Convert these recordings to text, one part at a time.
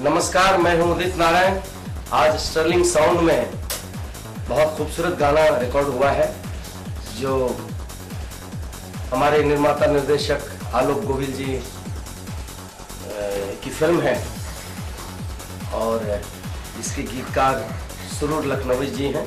नमस्कार, मैं हूँ उदित नारायण। आज स्टर्लिंग साउंड में बहुत खूबसूरत गाना रिकॉर्ड हुआ है, जो हमारे निर्माता निर्देशक आलोक गोविल जी की फ़िल्म है। और इसके गीतकार सुरूर लखनवी जी हैं।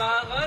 Fahrer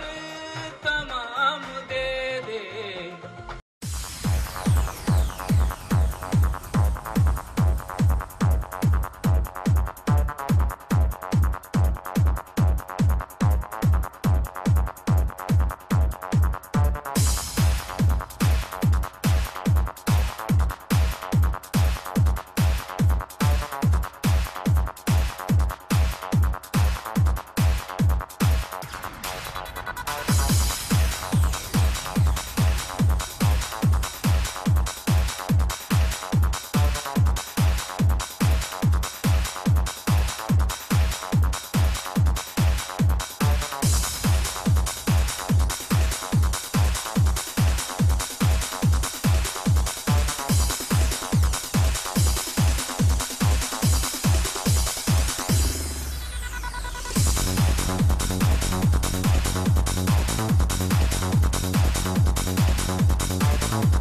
Thank